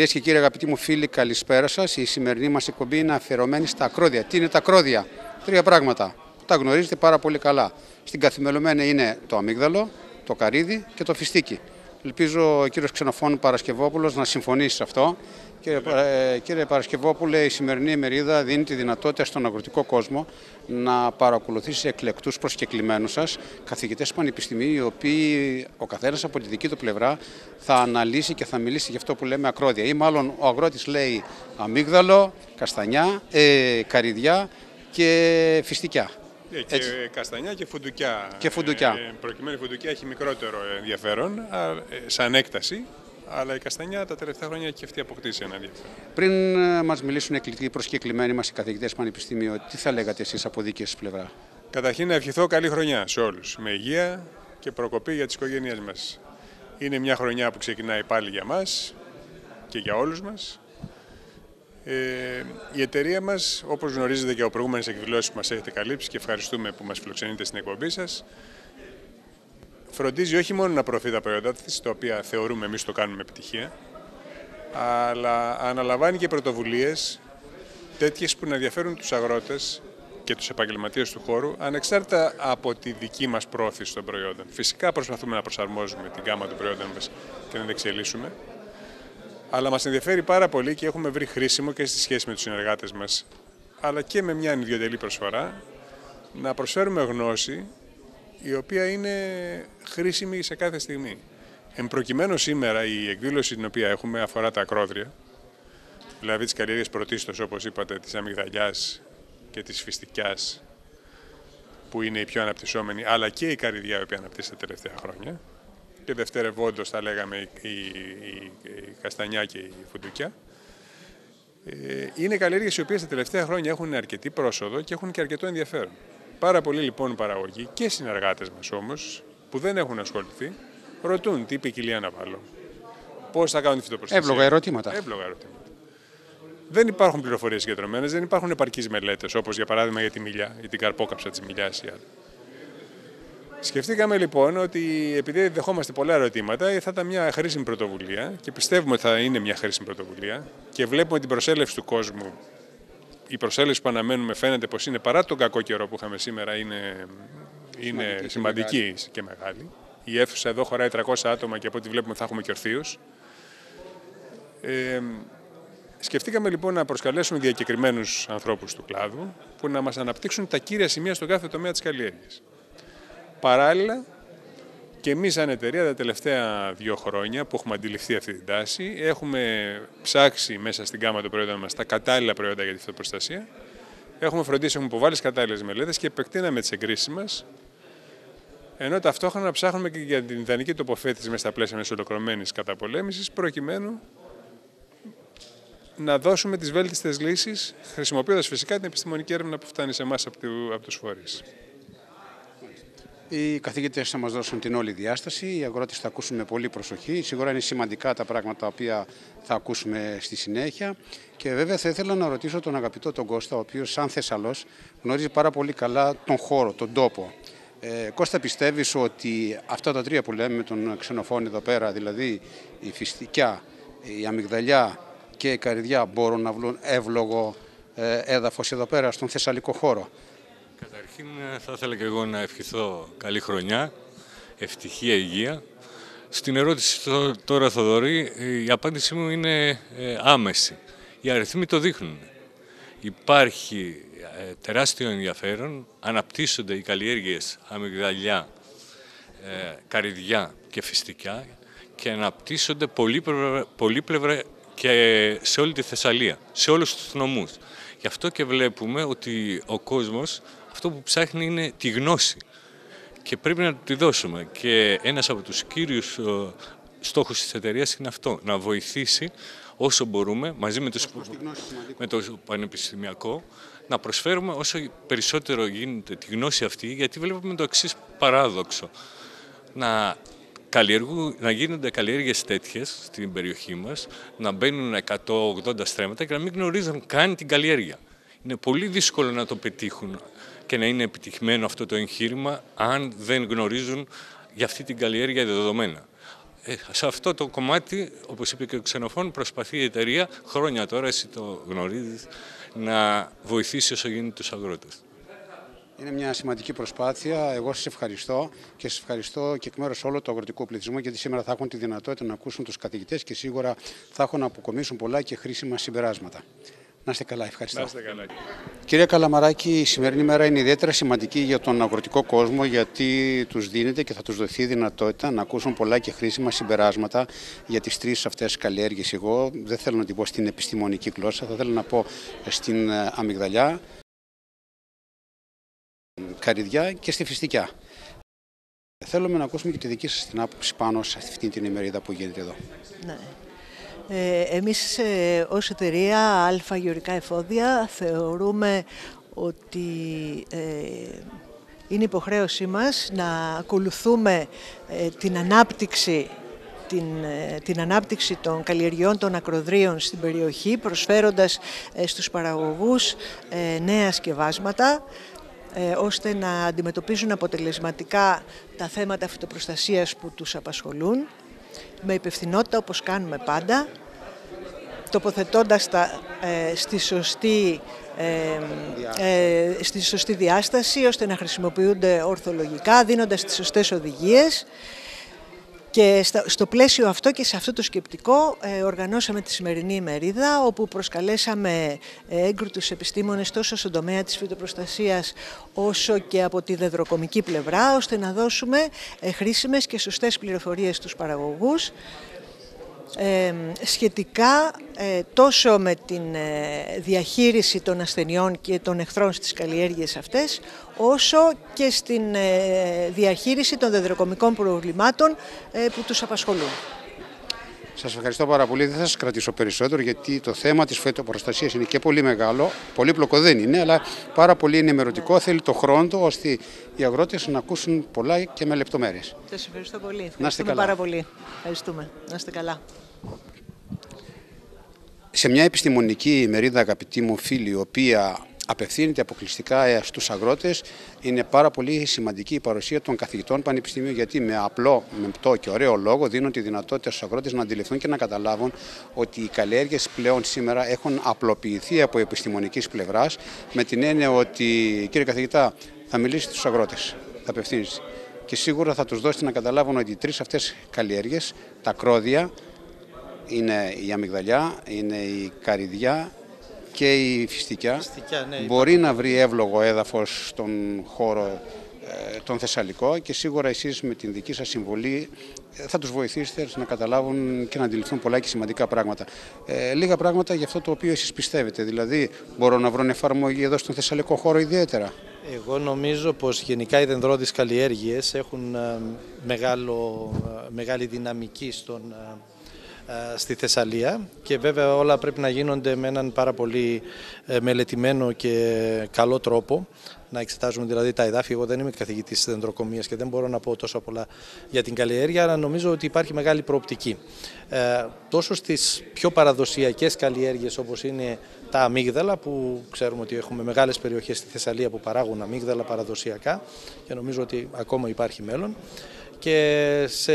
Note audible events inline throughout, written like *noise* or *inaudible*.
Κυρίες και κύριοι, αγαπητοί μου φίλοι, καλησπέρα σας. Η σημερινή μας εκπομπή είναι αφιερωμένη στα ακρόδια. Τι είναι τα ακρόδια, Τρία πράγματα που τα γνωρίζετε πάρα πολύ καλά. Στην καθημελωμένη είναι το αμύγδαλο, το καρύδι και το φιστίκι. Ελπίζω ο κύριος Ξενοφών Παρασκευόπουλος να συμφωνήσει σε αυτό Κύριε, ε, κύριε Παρασκευόπουλε, η σημερινή ημερίδα δίνει τη δυνατότητα στον αγροτικό κόσμο να παρακολουθήσει εκλεκτούς προσκεκλημένους σας, καθηγητές πανεπιστημίου, οι οποίοι ο καθένας από τη δική του πλευρά θα αναλύσει και θα μιλήσει για αυτό που λέμε ακρόδια. Ή μάλλον ο αγρότης λέει αμύγδαλο, καστανιά, ε, καριδιά και φιστικιά. Ε, και Έτσι. καστανιά και φουντουκιά. Και φουντουκιά. Ε, προκειμένου η φουντουκιά έχει μικρότερο ενδιαφέρον, ε, σαν έκταση, αλλά η Καστανιά τα τελευταία χρόνια έχει αυτή αποκτήσει ένα ενδιαφέρον. Πριν ε, μας μιλήσουν οι προσκεκλημένοι μας οι καθηγητές Πανεπιστημίου, τι θα λέγατε εσείς από δική σα πλευρά; Καταρχήν να ευχηθώ καλή χρονιά σε όλους. Με υγεία και προκοπή για τις οικογένειές μας. Είναι μια χρονιά που ξεκινάει πάλι για μας και για όλους μας. Ε, η εταιρεία μας, όπως γνωρίζετε και από προηγούμενες εκδηλώσεις που μας έχετε καλύψει και ευχαριστούμε που μας φιλοξενείτε στην εκπομπή σας, φροντίζει όχι μόνο να προωθεί τα προϊόντα της, τα οποία θεωρούμε εμείς το κάνουμε επιτυχία, αλλά αναλαμβάνει και πρωτοβουλίες τέτοιες που να ενδιαφέρουν τους αγρότες και τους επαγγελματίες του χώρου, ανεξάρτητα από τη δική μας πρόθεση των προϊόντων. Φυσικά προσπαθούμε να προσαρμόζουμε την γάμα των προϊόντων μας και να την εξελίσσουμε. Αλλά μας ενδιαφέρει πάρα πολύ και έχουμε βρει χρήσιμο και στη σχέση με τους συνεργάτες μας, αλλά και με μια ιδιωτελή προσφορά, να προσφέρουμε γνώση η οποία είναι χρήσιμη σε κάθε στιγμή. Εν προκειμένου σήμερα η εκδήλωση την οποία έχουμε αφορά τα ακρόδρια, δηλαδή τις καλλιέργειες πρωτίστως όπως είπατε της αμυγδαλιάς και της φυστικιάς που είναι η πιο αναπτυσσόμενη, αλλά και η καρυδιά η οποία αναπτύσσεται τα τελευταία χρόνια και δευτερευόντως θα λέγαμε η, η, η καστανιά και η φουντουκιά. Ε, είναι καλλιέργειες οι οποίες τα τελευταία χρόνια έχουν αρκετή πρόσοδο και έχουν και αρκετό ενδιαφέρον. Πάρα πολλοί λοιπόν παραγωγοί και συνεργάτες μας όμως που δεν έχουν ασχοληθεί ρωτούν τι ποικιλία να βάλω. Πώς θα κάνουν τη φυτοπροστασία. Εύλογα ερωτήματα. Εύλογα ερωτήματα. Δεν υπάρχουν πληροφορίες συγκεντρωμένες, δεν υπάρχουν επαρκείς μελέτες όπως για παράδειγμα για τη μιλιά, για την καρπόκαψα της μιλιάς ή άλλα. Σκεφτήκαμε λοιπόν ότι επειδή δεχόμαστε πολλά ερωτήματα, θα ήταν μια χρήσιμη πρωτοβουλία και πιστεύουμε ότι θα είναι μια χρήσιμη πρωτοβουλία και βλέπουμε την προσέλευση του κόσμου η προσέλευση που αναμένουμε φαίνεται πως είναι παρά τον κακό καιρό που είχαμε σήμερα είναι, είναι σημαντική, και, μεγάλη. Η αίθουσα εδώ χωράει 300 άτομα και από ό,τι βλέπουμε θα έχουμε και ορθίους. Ε, σκεφτήκαμε λοιπόν να προσκαλέσουμε διακεκριμένους ανθρώπους του κλάδου που να μας αναπτύξουν τα κύρια σημεία στον κάθε τομέα της καλλιέργειας. Παράλληλα, και εμείς, σαν εταιρεία, τα τελευταία δύο χρόνια που έχουμε αντιληφθεί αυτή την τάση, έχουμε ψάξει μέσα στην κάμα των προϊόντων μας τα κατάλληλα προϊόντα για τη φυτοπροστασία. Έχουμε φροντίσει, έχουμε υποβάλει τις κατάλληλες μελέτες και επεκτείναμε τις εγκρίσεις μας. Ενώ ταυτόχρονα ψάχνουμε και για την ιδανική τοποθέτηση μέσα στα πλαίσια μιας ολοκληρωμένης καταπολέμησης, προκειμένου να δώσουμε τις βέλτιστες λύσεις, χρησιμοποιώντας φυσικά την επιστημονική έρευνα που φτάνει σε εμάς από τους φορείς. Οι καθηγητές θα μας δώσουν την όλη διάσταση, οι αγρότες θα ακούσουν με πολύ προσοχή. Σίγουρα είναι σημαντικά τα πράγματα τα οποία θα ακούσουμε στη συνέχεια. Και βέβαια θα ήθελα να ρωτήσω τον αγαπητό τον Κώστα, ο οποίος σαν Θεσσαλός γνωρίζει πάρα πολύ καλά τον χώρο, τον τόπο. Ε, Κώστα, πιστεύεις ότι αυτά τα τρία που λέμε με τον ξενοφόνη εδώ πέρα, δηλαδή η φυστικιά, η αμυγδαλιά και η καριδιά, μπορούν να βρουν εύλογο ε, έδαφος εδώ πέρα στον Θεσσαλικό χώρο; Καταρχήν θα ήθελα και εγώ να ευχηθώ καλή χρονιά, ευτυχία, υγεία. Στην ερώτηση τώρα Θοδωρή, η απάντησή μου είναι ε, άμεση. Οι αριθμοί το δείχνουν. Υπάρχει ε, τεράστιο ενδιαφέρον, αναπτύσσονται οι καλλιέργειες αμυγδαλιά, ε, καριδιά και φυστικιά και αναπτύσσονται πολύπλευρα και σε όλη τη Θεσσαλία, σε όλους τους νομούς. Γι' αυτό και βλέπουμε ότι ο κόσμος αυτό που ψάχνει είναι τη γνώση και πρέπει να τη δώσουμε. Και ένας από τους κύριους στόχους της εταιρείας είναι αυτό, να βοηθήσει όσο μπορούμε μαζί με, με το πανεπιστημιακό να προσφέρουμε όσο περισσότερο γίνεται τη γνώση αυτή γιατί βλέπουμε το εξής παράδοξο. Να, να γίνονται καλλιέργειες τέτοιες στην περιοχή μας, να μπαίνουν 180 στρέμματα και να μην γνωρίζουν καν την καλλιέργεια. Είναι πολύ δύσκολο να το πετύχουν και να είναι επιτυχημένο αυτό το εγχείρημα αν δεν γνωρίζουν για αυτή την καλλιέργεια δεδομένα. ε, σε αυτό το κομμάτι, όπως είπε και ο Ξενοφών, προσπαθεί η εταιρεία χρόνια τώρα, εσύ το γνωρίζεις, να βοηθήσει όσο γίνει τους αγρότες. Είναι μια σημαντική προσπάθεια. Εγώ σας ευχαριστώ και σας ευχαριστώ και εκ μέρους όλου του αγροτικού πληθυσμού, γιατί σήμερα θα έχουν τη δυνατότητα να ακούσουν τους καθηγητές και σίγουρα θα έχουν να αποκομίσουν πολλά και χρήσιμα συμπεράσματα. Να είστε καλά, ευχαριστώ. Να είστε καλά. Κύριε Καλαμαράκη, η σημερινή μέρα είναι ιδιαίτερα σημαντική για τον αγροτικό κόσμο γιατί τους δίνεται και θα τους δοθεί η δυνατότητα να ακούσουν πολλά και χρήσιμα συμπεράσματα για τις τρεις αυτές καλλιέργειες. Εγώ δεν θέλω να την πω στην επιστημονική γλώσσα, θα θέλω να πω στην ε, αμυγδαλιά, καριδιά και στη φυστικιά. Θέλουμε να ακούσουμε και τη δική σας την άποψη πάνω σε αυτή την ημερίδα που γίνεται εδώ. Ναι. Ε, εμείς ε, ως εταιρεία Αλφα Γεωρικά Εφόδια θεωρούμε ότι ε, είναι υποχρέωσή μας να ακολουθούμε ε, την ανάπτυξη την, ε, την ανάπτυξη των καλλιεργειών των ακροδρίων στην περιοχή προσφέροντας στους παραγωγούς νέα σκευάσματα ώστε να αντιμετωπίζουν αποτελεσματικά τα θέματα φυτοπροστασίας που τους απασχολούν με υπευθυνότητα όπως κάνουμε πάντα, τοποθετώντας τα ε, στη, σωστή, ε, ε, στη σωστή διάσταση ώστε να χρησιμοποιούνται ορθολογικά, δίνοντας τις σωστές οδηγίες και στο πλαίσιο αυτό και σε αυτό το σκεπτικό ε, οργανώσαμε τη σημερινή ημερίδα όπου προσκαλέσαμε ε, έγκριτους επιστήμονες τόσο στον τομέα της φυτοπροστασίας όσο και από τη δεδροκομική πλευρά ώστε να δώσουμε ε, χρήσιμες και σωστές πληροφορίες στους παραγωγούς. Σχετικά ε, τόσο με την ε, διαχείριση των ασθενειών και των εχθρών στις καλλιέργειες αυτές, όσο και στην ε, διαχείριση των δεδροκομικών προβλημάτων που τους απασχολούν. Σας ευχαριστώ πάρα πολύ. Δεν θα σας κρατήσω περισσότερο γιατί το θέμα της φετοπροστασία είναι και πολύ μεγάλο. Πολύπλοκο δεν είναι, αλλά πάρα πολύ ενημερωτικό. Θέλει το χρόνο ώστε οι αγρότες να ακούσουν πολλά και με λεπτομέρειες. Σας ευχαριστώ πολύ. Να είστε καλά. πάρα πολύ. Ευχαριστούμε. Να είστε καλά. Σε μια επιστημονική ημερίδα, αγαπητοί μου φίλοι, η οποία απευθύνεται αποκλειστικά ε, στους αγρότες, είναι πάρα πολύ σημαντική η παρουσία των καθηγητών πανεπιστημίου, γιατί με απλό, με και ωραίο λόγο δίνουν τη δυνατότητα στους αγρότες να αντιληφθούν και να καταλάβουν ότι οι καλλιέργειες πλέον σήμερα έχουν απλοποιηθεί από επιστημονικής πλευράς, με την έννοια ότι, κύριε καθηγητά, θα μιλήσει στους αγρότες, θα απευθύνει. Και σίγουρα θα τους δώσει να καταλάβουν ότι οι τρεις αυτές καλλιέργειες, τα κρόδια, είναι η αμυγδαλιά, είναι η καριδιά και η φυστικιά. ναι, Μπορεί να βρει εύλογο έδαφος στον χώρο ε, τον Θεσσαλικό και σίγουρα εσείς με την δική σας συμβολή ε, θα τους βοηθήσετε να καταλάβουν και να αντιληφθούν πολλά και σημαντικά πράγματα. Ε, λίγα πράγματα για αυτό το οποίο εσείς πιστεύετε, δηλαδή μπορούν να βρουν εφαρμογή εδώ στον Θεσσαλικό χώρο ιδιαίτερα; Εγώ νομίζω πως γενικά οι δεντρώτες καλλιέργειες έχουν ε, μεγάλο, μεγάλη δυναμική στον ε, στη Θεσσαλία και βέβαια όλα πρέπει να γίνονται με έναν πάρα πολύ ε, μελετημένο και καλό τρόπο να εξετάζουμε δηλαδή τα εδάφη. Εγώ δεν είμαι καθηγητής τη δεντροκομείας και δεν μπορώ να πω τόσο πολλά για την καλλιέργεια, αλλά νομίζω ότι υπάρχει μεγάλη προοπτική. Ε, τόσο στις πιο παραδοσιακές καλλιέργειες όπως είναι τα αμύγδαλα, που ξέρουμε ότι έχουμε μεγάλες περιοχές στη Θεσσαλία που παράγουν αμύγδαλα παραδοσιακά και νομίζω ότι ακόμα υπάρχει μέλλον και σε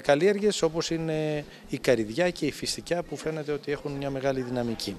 καλλιέργειες όπως είναι η καριδιά και η φυσικά που φαίνεται ότι έχουν μια μεγάλη δυναμική.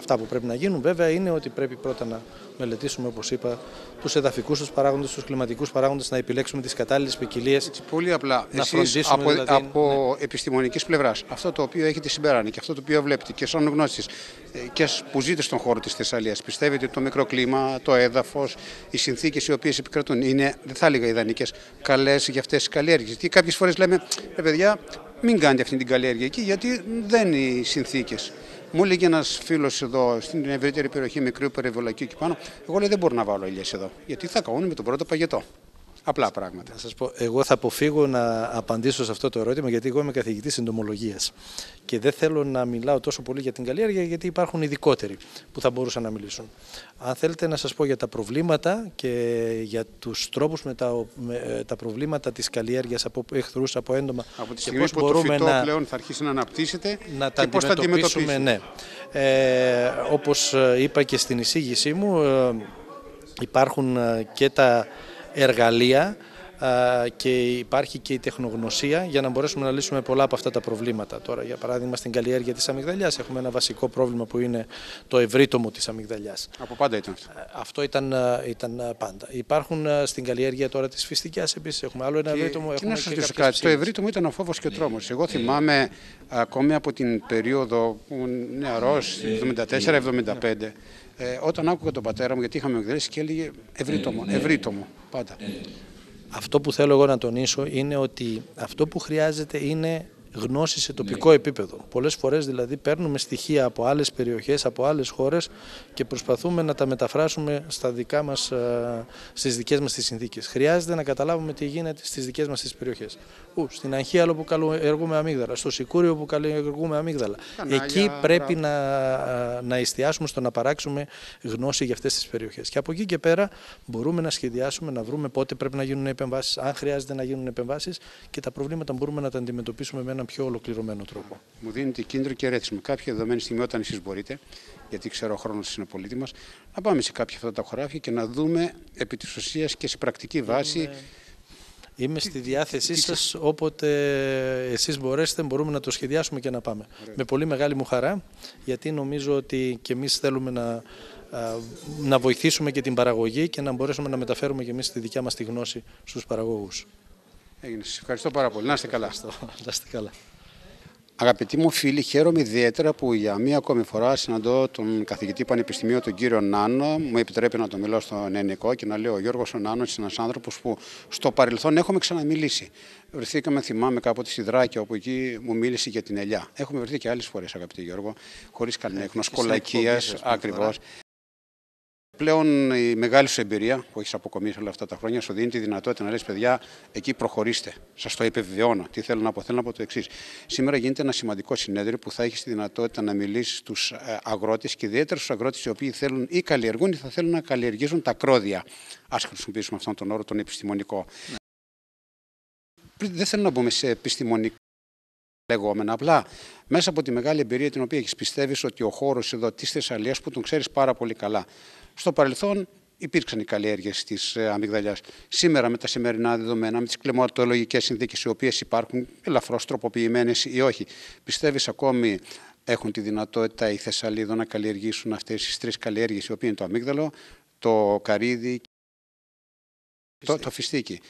Αυτά που πρέπει να γίνουν βέβαια είναι ότι πρέπει πρώτα να μελετήσουμε, όπως είπα, τους εδαφικούς τους παράγοντες, τους κλιματικούς παράγοντες, να επιλέξουμε τις κατάλληλες ποικιλίε. Πολύ απλά. Να Εσείς από, δηλαδή, από ναι. επιστημονικής πλευράς, αυτό το οποίο έχετε συμπεράνει και αυτό το οποίο βλέπετε και σαν γνώστης ε, και που ζείτε στον χώρο της Θεσσαλίας, πιστεύετε ότι το μικροκλίμα, το έδαφος, οι συνθήκες οι οποίες επικρατούν είναι, δεν θα έλεγα ιδανικές, καλές για αυτές τις καλλιέργειες. Γιατί κάποιες φορές λέμε, ρε παιδιά, μην κάνετε αυτή την καλλιέργεια εκεί γιατί δεν είναι οι συνθήκες. Μου έλεγε ένας φίλος εδώ στην ευρύτερη περιοχή μικρού περιβολακίου και πάνω, εγώ λέει δεν μπορώ να βάλω ηλιέ εδώ. Γιατί θα καούν με τον πρώτο παγετό. Απλά πράγματα. Να σας πω, εγώ θα αποφύγω να απαντήσω σε αυτό το ερώτημα γιατί εγώ είμαι καθηγητής συντομολογίας και δεν θέλω να μιλάω τόσο πολύ για την καλλιέργεια γιατί υπάρχουν ειδικότεροι που θα μπορούσαν να μιλήσουν. Αν θέλετε να σας πω για τα προβλήματα και για τους τρόπους με τα, με, ε, τα προβλήματα της καλλιέργειας από εχθρούς, από έντομα από τη στιγμή που το φυτό να, πλέον θα αρχίσει να αναπτύσσεται να τα και πώς θα αντιμετωπίσουμε. Ναι. Ε, όπως ε, είπα και στην εισήγησή μου ε, υπάρχουν και τα εργαλεία και υπάρχει και η τεχνογνωσία για να μπορέσουμε να λύσουμε πολλά από αυτά τα προβλήματα. Τώρα, για παράδειγμα, στην καλλιέργεια της αμυγδαλιάς έχουμε ένα βασικό πρόβλημα που είναι το ευρύτομο της αμυγδαλιάς. Από πάντα ήταν. Αυτό ήταν, ήταν πάντα. Υπάρχουν στην καλλιέργεια τώρα της φυστικιάς επίσης. Έχουμε άλλο ένα ευρύτομο. Και, έχουμε και, κάτι. Το ευρύτομο ήταν ο φόβος και ο τρόμος. Εγώ θυμάμαι ακόμη από την περίοδο που νεαρός, 74-75, ε, όταν άκουγα τον πατέρα μου, γιατί είχαμε εκδηλώσει και έλεγε ευρύτομο, ευρύτομο πάντα. Αυτό που θέλω εγώ να τονίσω είναι ότι αυτό που χρειάζεται είναι γνώση σε τοπικό ναι. επίπεδο. Πολλές φορές δηλαδή παίρνουμε στοιχεία από άλλες περιοχές, από άλλες χώρες και προσπαθούμε να τα μεταφράσουμε στα δικά μας, ε, στις δικές μας τις συνθήκες. Χρειάζεται να καταλάβουμε τι γίνεται στις δικές μας τις περιοχές. Ου, στην Αγχίαλο που καλλιεργούμε αμύγδαλα, στο Σικούριο που καλλιεργούμε αμύγδαλα. Κανάλια, εκεί πρέπει να, να εστιάσουμε στο να παράξουμε γνώση για αυτές τις περιοχές. Και από εκεί και πέρα μπορούμε να σχεδιάσουμε, να βρούμε πότε πρέπει να γίνουν επεμβάσεις, αν χρειάζεται να γίνουν επεμβάσεις και τα προβλήματα μπορούμε να τα αντιμετωπίσουμε με έναν πιο ολοκληρωμένο τρόπο. Μου δίνετε κίνδυνο και ρέθισμα. Κάποια δεδομένη στιγμή, όταν εσείς μπορείτε, γιατί ξέρω ο χρόνος είναι πολίτη μα, να πάμε σε κάποια αυτά τα χωράφια και να δούμε επί της ουσίας και σε πρακτική βάση. Είμαι... στη διάθεσή σας όποτε εσείς μπορέσετε μπορούμε να το σχεδιάσουμε και να πάμε. Με πολύ μεγάλη μου χαρά γιατί νομίζω ότι και εμείς θέλουμε να, να βοηθήσουμε και την παραγωγή και να μπορέσουμε να μεταφέρουμε και εμείς τη δικιά μας τη γνώση στους παραγωγούς. Έγινε. Σας ευχαριστώ πάρα πολύ. Να είστε καλά. Να είστε καλά. Αγαπητοί μου φίλοι, χαίρομαι ιδιαίτερα που για μία ακόμη φορά συναντώ τον καθηγητή Πανεπιστημίου, τον κύριο Νάνο. Μου επιτρέπει να το μιλώ στον ελληνικό και να λέω: Ο Γιώργος ο Νάνος είναι ένας άνθρωπος που στο παρελθόν έχουμε ξαναμιλήσει. Βρεθήκαμε, θυμάμαι, κάποτε στη Δράκια, όπου εκεί μου μίλησε για την ελιά. Έχουμε βρεθεί και άλλες φορές, αγαπητοί Γιώργο, χωρίς κανένα κολακίας ακριβώς πλέον η μεγάλη σου εμπειρία που έχεις αποκομίσει όλα αυτά τα χρόνια σου δίνει τη δυνατότητα να λες: Παιδιά, εκεί προχωρήστε. Σας το επιβεβαιώνω. Τι θέλω να πω, θέλω να πω το εξής. Σήμερα γίνεται ένα σημαντικό συνέδριο που θα έχεις τη δυνατότητα να μιλήσεις στους ε, αγρότες και ιδιαίτερα στους αγρότες οι οποίοι θέλουν ή καλλιεργούν ή θα θέλουν να καλλιεργήσουν τα κρόδια. Α χρησιμοποιήσουμε αυτόν τον όρο, τον επιστημονικό. Ναι. Δεν θέλω να μπούμε σε επιστημονικό λεγόμενα. Απλά μέσα από τη μεγάλη εμπειρία την οποία έχεις πιστεύεις ότι ο χώρος εδώ της Θεσσαλίας που τον ξέρεις πάρα πολύ καλά στο παρελθόν υπήρξαν οι καλλιέργειες της ε, αμυγδαλιάς. Σήμερα, με τα σημερινά δεδομένα, με τις κλιματολογικές συνθήκες οι οποίες υπάρχουν, ελαφρώς τροποποιημένες ή όχι, πιστεύεις ακόμη έχουν τη δυνατότητα οι Θεσσαλίδων να καλλιεργήσουν αυτές τις τρεις καλλιέργειες, οι οποίες είναι το αμύγδαλο, το καρύδι και το, το φιστίκι.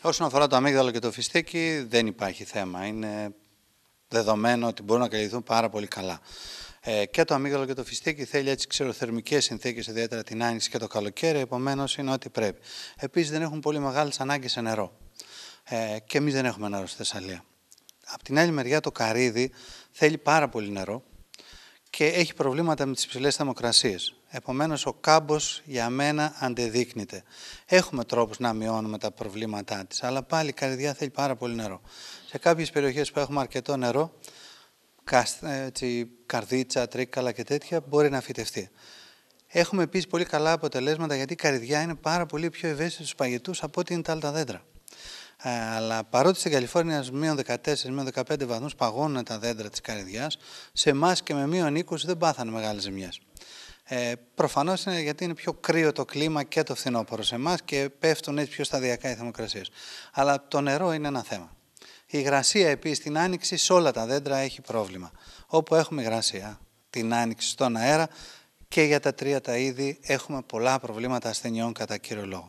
Όσον αφορά το αμύγδαλο και το φιστίκι, δεν υπάρχει θέμα. Είναι δεδομένο ότι μπορούν να καλλιεργηθούν πάρα πολύ καλά. Ε, και το αμύγδαλο και το φιστίκι θέλει έτσι ξεροθερμικές συνθήκες, ιδιαίτερα την άνοιξη και το καλοκαίρι, επομένως είναι ό,τι πρέπει. Επίσης δεν έχουν πολύ μεγάλες ανάγκες σε νερό. Ε, και εμείς δεν έχουμε νερό στη Θεσσαλία. Απ' την άλλη μεριά το καρύδι θέλει πάρα πολύ νερό και έχει προβλήματα με τις υψηλές θερμοκρασίες. Επομένως ο κάμπος για μένα αντεδείκνυται. Έχουμε τρόπους να μειώνουμε τα προβλήματά της, αλλά πάλι η καρδιά θέλει πάρα πολύ νερό. Σε κάποιες περιοχές που έχουμε αρκετό νερό, έτσι, καρδίτσα, τρίκαλα και τέτοια, μπορεί να φυτευτεί. Έχουμε επίσης πολύ καλά αποτελέσματα γιατί η καρδιά είναι πάρα πολύ πιο ευαίσθητη στους παγετούς από ό,τι είναι τα άλλα δέντρα. Ε, αλλά παρότι στην Καλιφόρνια μείον 14, μείον 15 βαθμούς παγώνουν τα δέντρα της καρδιάς, σε εμάς και με μείον 20 δεν πάθανε μεγάλες ζημιές. Ε, Προφανώς είναι γιατί είναι πιο κρύο το κλίμα και το φθινόπωρο σε εμάς και πέφτουν έτσι πιο σταδιακά οι θερμοκρασίες. Αλλά το νερό είναι ένα θέμα. Η υγρασία επίσης την άνοιξη σε όλα τα δέντρα έχει πρόβλημα. Όπου έχουμε υγρασία την άνοιξη στον αέρα και για τα τρία τα είδη έχουμε πολλά προβλήματα ασθενειών κατά κύριο λόγο.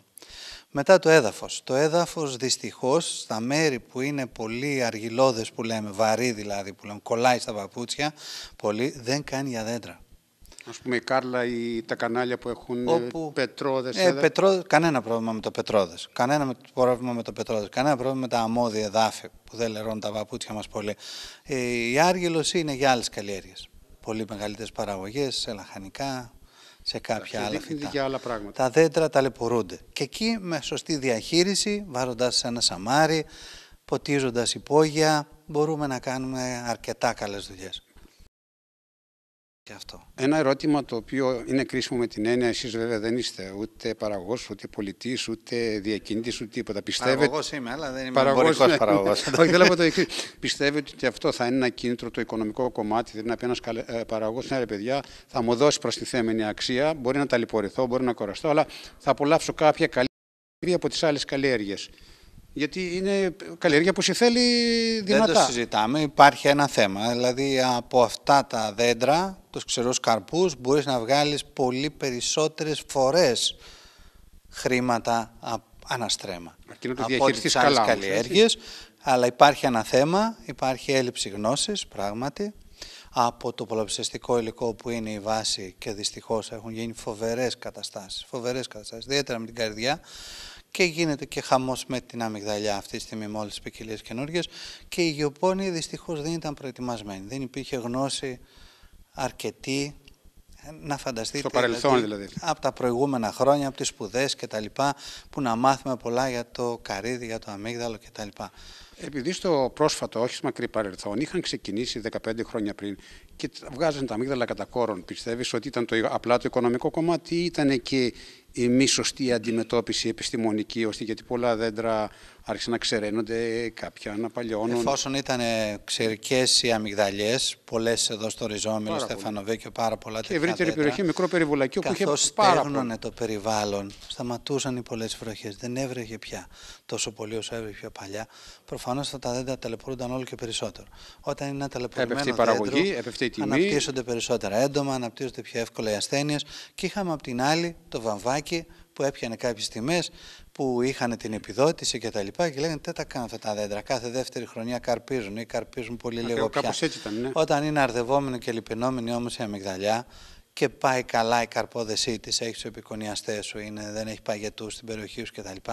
Μετά το έδαφος. Το έδαφος δυστυχώς στα μέρη που είναι πολύ αργυλώδες που λέμε, βαρύ δηλαδή που λέμε, κολλάει στα παπούτσια, πολύ, δεν κάνει για δέντρα. Α πούμε η Κάρλα ή τα κανάλια που έχουν Όπου... πετρόδες. Ε, πετρό... Κανένα πρόβλημα με το πετρόδες. Κανένα πρόβλημα με το πετρόδες. Κανένα πρόβλημα με τα αμμόδια εδάφη που δεν λερώνουν τα παπούτσια μας πολύ. Ε, η άργυλος είναι για άλλες καλλιέργειες. Πολύ μεγαλύτερες παραγωγές, σε λαχανικά, σε κάποια άλλα φυτά. Για άλλα πράγματα. Τα δέντρα ταλαιπωρούνται. Και εκεί με σωστή διαχείριση, βάροντας σε ένα σαμάρι, ποτίζοντας υπόγεια, μπορούμε να κάνουμε αρκετά καλές δουλειές αυτό. Ένα ερώτημα το οποίο είναι κρίσιμο με την έννοια, εσείς βέβαια δεν είστε ούτε παραγωγός, ούτε πολιτής, ούτε διακίνητης, ούτε τίποτα. Πιστεύετε... Παραγωγός είμαι, αλλά δεν είμαι παραγωγός. Ναι. παραγωγός. *laughs* Όχι, θέλω να το εξή. Πιστεύετε ότι αυτό θα είναι ένα κίνητρο το οικονομικό κομμάτι, δηλαδή να πει ένας ε, παραγωγός, ναι, ρε παιδιά, θα μου δώσει προστιθέμενη αξία, μπορεί να ταλαιπωρηθώ, μπορεί να κοραστώ, αλλά θα απολαύσω κάποια καλή από τις άλλες καλλιέργειες. Γιατί είναι καλλιέργεια που σε θέλει δυνατά. Δεν το συζητάμε. Υπάρχει ένα θέμα. Δηλαδή από αυτά τα δέντρα, τους ξερούς καρπούς, μπορείς να βγάλεις πολύ περισσότερες φορές χρήματα αναστρέμα. Αρκεί να το από τις άλλες καλλιέργειες. Αλλά υπάρχει ένα θέμα, υπάρχει έλλειψη γνώσης, πράγματι από το πολλαπλασιαστικό υλικό που είναι η βάση και δυστυχώς έχουν γίνει φοβερές καταστάσεις, φοβερές καταστάσεις, ιδιαίτερα με την καρδιά και γίνεται και χαμός με την αμυγδαλιά αυτή τη στιγμή με όλες τις ποικιλίες καινούργιες και οι γεωπόνοι δυστυχώς δεν ήταν προετοιμασμένοι, δεν υπήρχε γνώση αρκετή να φανταστείτε Στο παρελθόν δηλαδή, δηλαδή. από τα προηγούμενα χρόνια, από τις σπουδές και τα λοιπά, που να μάθουμε πολλά για το καρύδι, για το αμύγδαλο και τα λοιπά. Επειδή στο πρόσφατο, όχι μακρύ παρελθόν, είχαν ξεκινήσει 15 χρόνια πριν και βγάζαν τα αμύγδαλα κατά κόρον, πιστεύεις ότι ήταν το, απλά το οικονομικό κομμάτι ή ήταν και η μη σωστή αντιμετώπιση επιστημονική, ώστε γιατί πολλά δέντρα άρχισαν να ξεραίνονται, κάποια να παλιώνουν. Εφόσον ήταν ξερικές οι αμυγδαλιές, πολλές εδώ στο Ριζόμιλο, Στεφανοβέκιο, πάρα πολλά τέτοια. Και ευρύτερη περιοχή, μικρό περιβολακείο που είχε πάρα πολλά. το περιβάλλον, σταματούσαν οι πολλές βροχές. Δεν έβρεχε πια τόσο πολύ όσο έβρεχε πιο παλιά. Προφανώς αυτά τα δέντρα ταλαιπωρούνταν όλο και περισσότερο. Όταν είναι ένα ταλαιπωρημένο η παραγωγή, δέντρο, η τιμή. αναπτύσσονται περισσότερα έντομα, αναπτύσσονται πιο εύκολα οι ασθένειες. Και είχαμε απ' την άλλη το βαμβάκι που έπιανε κάποιες τιμές που είχαν την επιδότηση και τα λοιπά και λέγανε τι τα κάνουν αυτά τα δέντρα. Κάθε δεύτερη χρονιά καρπίζουν ή καρπίζουν πολύ λίγο πια. Έτσι ήταν, ναι. Όταν είναι αρδευόμενη και λιπινόμενη όμως η αμυγδαλιά και πάει καλά η καρπόδεσή της, έχεις τους επικονιαστές σου, είναι, δεν έχει παγετού στην περιοχή σου κτλ.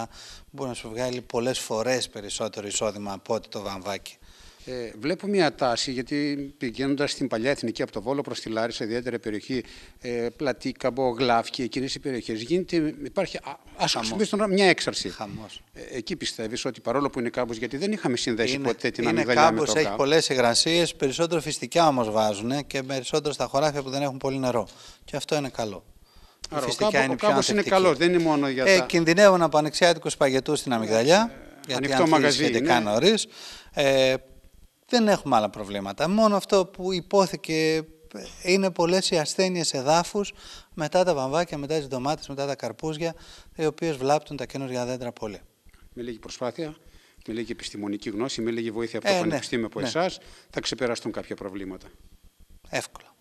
Μπορεί να σου βγάλει πολλές φορές περισσότερο εισόδημα από ότι το βαμβάκι. Ε, βλέπω μια τάση, γιατί πηγαίνοντας στην παλιά εθνική από το Βόλο προς τη Λάρισα, ιδιαίτερη περιοχή, ε, Πλατήκαμπο, Γλάφκι, εκείνες οι περιοχές, γίνεται, υπάρχει, α χρησιμοποιήσουμε μια έξαρση. Χαμός. Ε, εκεί πιστεύεις ότι παρόλο που είναι κάμπο, γιατί δεν είχαμε συνδέσει είναι, ποτέ την αμυγδαλιά κάμπος, με το έχει πολλές υγρασίες, περισσότερο φυστικά όμως βάζουν και περισσότερο στα χωράφια που δεν έχουν πολύ νερό. Και αυτό είναι καλό. Άρα, ο κάμπο, είναι, ο είναι καλό, δεν είναι μόνο για ε, τα... Κινδυνεύουν από ανεξιάτικου παγετούς στην αμυγδαλιά. Ε, γιατί ανοιχτό μαγαζί. νωρίς. Ε, δεν έχουμε άλλα προβλήματα. Μόνο αυτό που υπόθηκε είναι πολλές οι ασθένειες εδάφους μετά τα βαμβάκια, μετά τις ντομάτες, μετά τα καρπούζια, οι οποίες βλάπτουν τα καινούργια δέντρα πολύ. Με λίγη προσπάθεια, με λίγη επιστημονική γνώση, με λίγη βοήθεια από το ε, ναι, Πανεπιστήμιο από ναι. εσάς, θα ξεπεραστούν κάποια προβλήματα. Εύκολα.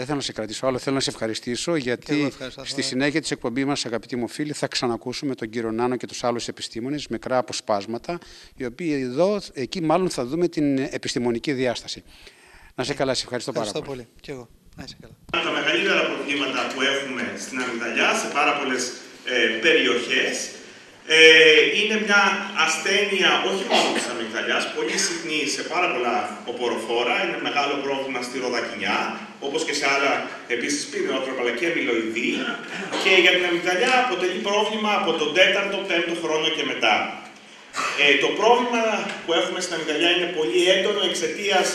Δεν θέλω να σε κρατήσω άλλο, θέλω να σε ευχαριστήσω γιατί στη συνέχεια της εκπομπής μας, αγαπητοί μου φίλοι, θα ξανακούσουμε τον κύριο Νάνο και τους άλλους επιστήμονες, μικρά αποσπάσματα, οι οποίοι εδώ, εκεί μάλλον θα δούμε την επιστημονική διάσταση. Να σε καλά, σε ευχαριστώ, πάρα πολύ. πολύ. Και εγώ. Να είσαι καλά. Τα μεγαλύτερα προβλήματα που έχουμε στην Αμυγδαλιά, σε πάρα πολλές ε, περιοχές, ε, είναι μια ασθένεια όχι μόνο της αμυγδαλιάς, πολύ συχνή σε πάρα πολλά οποροφόρα, είναι μεγάλο πρόβλημα στη ροδακινιά, όπως και σε άλλα επίσης πυρηνότροπα, αλλά και αμυλοειδή. Και για την αμυγδαλιά αποτελεί πρόβλημα από τον 4ο, 5ο χρόνο και μετά. Ε, το πρόβλημα που έχουμε στην αμυγδαλιά είναι πολύ έντονο εξαιτίας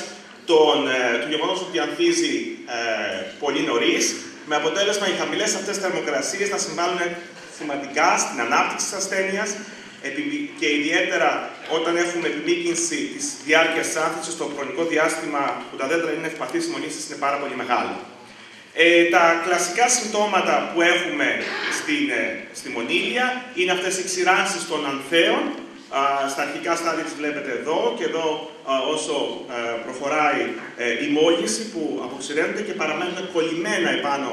ε, του γεγονός ότι ανθίζει ε, πολύ νωρίς, με αποτέλεσμα οι χαμηλές αυτές θερμοκρασίες να συμβάλλουν σημαντικά στην ανάπτυξη της ασθένειας και ιδιαίτερα όταν έχουμε επιμήκυνση της διάρκειας της άνθησης, το χρονικό διάστημα που τα δέντρα είναι ευπαθής μονήσεις είναι πάρα πολύ μεγάλο. Ε, τα κλασικά συμπτώματα που έχουμε στην, ε, στη μονήλια είναι αυτές οι ξηράνσεις των ανθέων. Α, στα αρχικά στάδια τις βλέπετε εδώ και εδώ όσο προχωράει ε, η μόλυνση που αποξηραίνονται και παραμένουν κολλημένα επάνω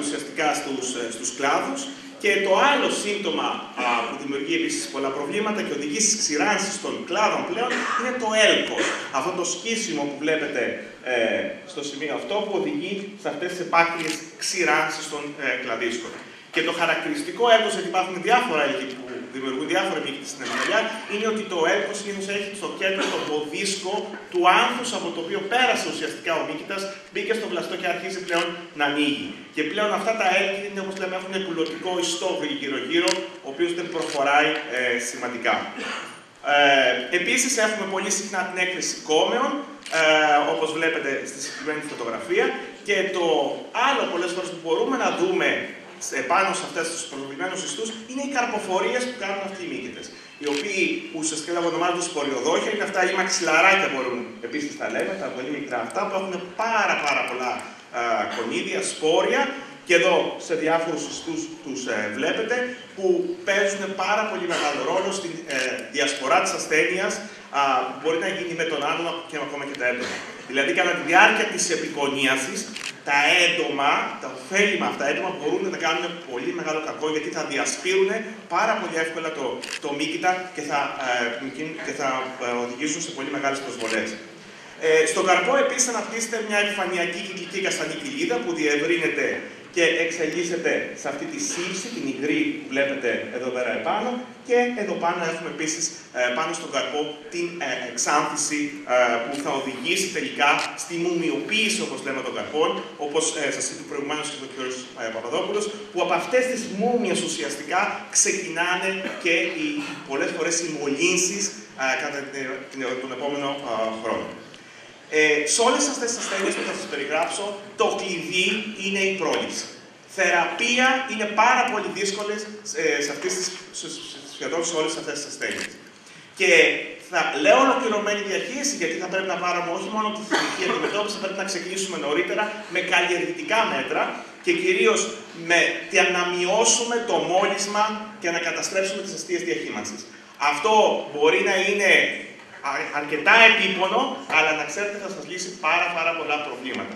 ουσιαστικά στους, ε, στους κλάδους. Και το άλλο σύμπτωμα α, που δημιουργεί επίσης πολλά προβλήματα και οδηγεί στις ξηράνσεις των κλάδων πλέον είναι το έλκο. Αυτό το σκίσιμο που βλέπετε ε, στο σημείο αυτό που οδηγεί σε αυτές τις επάκριες ξηράνσεις των ε, κλαδίσκων. Και το χαρακτηριστικό έλκος, γιατί υπάρχουν διάφορα έλκη που δημιουργούν διάφορα μήκη στην Ευρωλιά, είναι ότι το έλκο συνήθω έχει στο κέντρο το ποδίσκο του άνθους από το οποίο πέρασε ουσιαστικά ο μύκητα, μπήκε στο βλαστό και αρχίζει πλέον να ανοίγει. Και πλέον αυτά τα έλκη είναι όπως λέμε έχουν πουλωτικό ιστό γύρω-γύρω, ο οποίος δεν προχωράει ε, σημαντικά. Ε, επίσης έχουμε πολύ συχνά την έκθεση κόμεων, ε, όπως βλέπετε στη συγκεκριμένη φωτογραφία και το άλλο πολλές φορές που μπορούμε να δούμε επάνω σε αυτές τους προβλημένου ιστούς είναι οι καρποφορίες που κάνουν αυτοί οι μύκητες. Οι οποίοι ουσιαστικά ονομάζονται σποριοδόχια, είναι αυτά οι μαξιλαράκια μπορούν επίσης τα λέμε, τα πολύ μικρά αυτά που έχουν πάρα, πάρα πολλά α, κονίδια, σπόρια και εδώ σε διάφορους ιστούς τους ε, βλέπετε, που παίζουν πάρα πολύ μεγάλο ρόλο στην ε, διασπορά της ασθένειας, α, μπορεί να γίνει με τον άτομο και ακόμα και τα έντομα. Δηλαδή, κατά τη διάρκεια της επικονίασης, τα έντομα, τα ωφέλιμα αυτά έντομα μπορούν να κάνουν πολύ μεγάλο κακό γιατί θα διασπείρουν πάρα πολύ εύκολα το, το μύκητα και θα, ε, και θα ε, οδηγήσουν σε πολύ μεγάλες προσβολές. Ε, στον καρπό επίσης αναπτύσσεται μια επιφανειακή κυκλική καστανή κοιλίδα που διευρύνεται και εξελίσσεται σε αυτή τη σύμψη, την υγρή που βλέπετε εδώ πέρα επάνω και εδώ πάνω έχουμε επίσης ε, πάνω στον καρπό την ε, εξάνθηση ε, που θα οδηγήσει τελικά στη μουμιοποίηση όπως λέμε των καρπών, όπως σας είπε προηγουμένως και ο κ. Παπαδόπουλος, που από αυτές τις μούμιες ουσιαστικά ξεκινάνε και οι, πολλές φορές οι μολύνσεις κατά τον επόμενο χρόνο. Ε, σε όλες αυτές τις ασθένειε που θα σας περιγράψω, το κλειδί είναι η πρόληψη. Θεραπεία είναι πάρα πολύ δύσκολε ε, σε, αυτές τις, σχεδόν σε όλες αυτές τις ασθένειε. Και θα λέω ολοκληρωμένη διαχείριση, γιατί θα πρέπει να πάρουμε όχι μόνο τη θετική αντιμετώπιση, θα πρέπει να ξεκινήσουμε νωρίτερα με καλλιεργητικά μέτρα και κυρίως με να μειώσουμε το μόλισμα και να καταστρέψουμε τις αστείε διαχείμανση. Αυτό μπορεί να είναι αρκετά επίπονο, αλλά να ξέρετε θα σας λύσει πάρα πάρα πολλά προβλήματα.